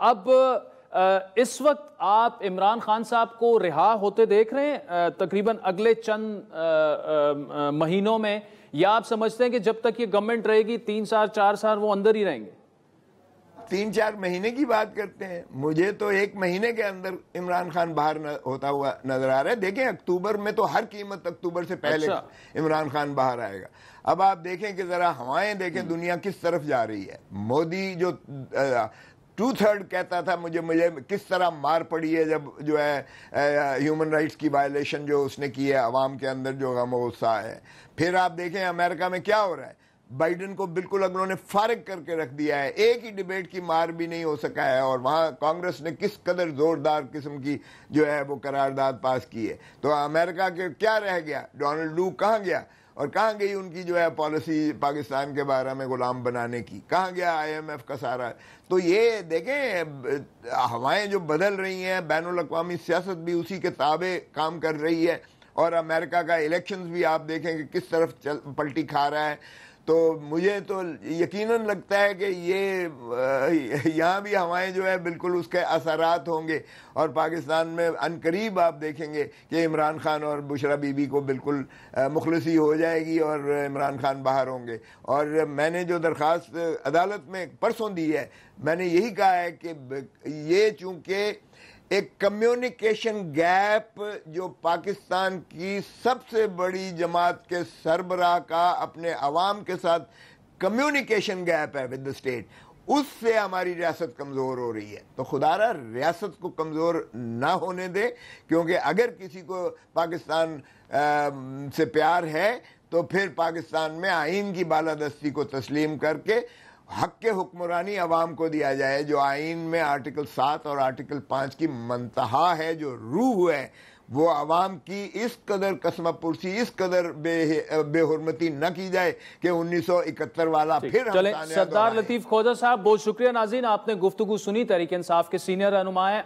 अब इस वक्त आप इमरान खान साहब को रिहा होते देख रहे हैं तकरीबन अगले चंद महीनों में या आप समझते हैं कि जब तक ये गवर्नमेंट रहेगी तीन साल चार साल वो अंदर ही रहेंगे? तीन चार महीने की बात करते हैं। मुझे तो एक महीने के अंदर इमरान खान बाहर न, होता हुआ नज़र आ रहा है। देखें अक्टूबर में तो हर कीमत अक्टूबर से पहले अच्छा। इमरान खान बाहर आएगा। अब आप देखें कि जरा हवाएँ देखें दुनिया किस तरफ़ जा रही है। मोदी जो टू थर्ड कहता था, मुझे मुझे किस तरह मार पड़ी है जब जो है ह्यूमन राइट्स की वायलेशन जो उसने की है, अवाम के अंदर जो गम गुस्सा है। फिर आप देखें, अमेरिका में क्या हो रहा है? बाइडन को बिल्कुल उन्होंने फारग करके रख दिया है, एक ही डिबेट की मार भी नहीं हो सका है, और वहाँ कांग्रेस ने किस कदर जोरदार किस्म की जो है वो करारदाद पास की है। तो अमेरिका के क्या रह गया? डोनाल्ड डू कहाँ गया? और कहाँ गई उनकी जो है पॉलिसी पाकिस्तान के बारे में गुलाम बनाने की? कहाँ गया आईएमएफ का सारा? तो ये देखें, हवाएँ जो बदल रही हैं बैन अवी सियासत भी उसी के ताबे काम कर रही है। और अमेरिका का इलेक्शंस भी आप देखें कि किस तरफ़ चल, पलटी खा रहा है। तो मुझे तो यकीनन लगता है कि ये यहाँ भी हवाएँ जो है बिल्कुल उसके असरात होंगे और पाकिस्तान में अनकरीब आप देखेंगे कि इमरान खान और बुशरा बीबी को बिल्कुल मुखलसी हो जाएगी और इमरान खान बाहर होंगे। और मैंने जो दरख्वास्त अदालत में परसों दी है, मैंने यही कहा है कि ये चूँकि एक कम्युनिकेशन गैप जो पाकिस्तान की सबसे बड़ी जमात के सरबराह का अपने अवाम के साथ कम्युनिकेशन गैप है विद द स्टेट उससे हमारी रियासत कमज़ोर हो रही है। तो खुदारा रियासत को कमज़ोर ना होने दे क्योंकि अगर किसी को पाकिस्तान आ, से प्यार है तो फिर पाकिस्तान में आइन की बालादस्ती को तस्लीम करके हक के हुक्मरानी अवाम को दिया जाए जो आइन में आर्टिकल सात और आर्टिकल पाँच की मनतहा है जो रूह है वो आवाम की इस कदर कसम पुरसी इस कदर बे बेहरमती न की जाए कि उन्नीस सौ इकहत्तर वाला फिर चले सरदार लतीफ़ खोजा साहब बहुत शुक्रिया नाजीन आपने गुफ्तु सुनी तरीके इंसाफ के सीनियर रहनुमा है।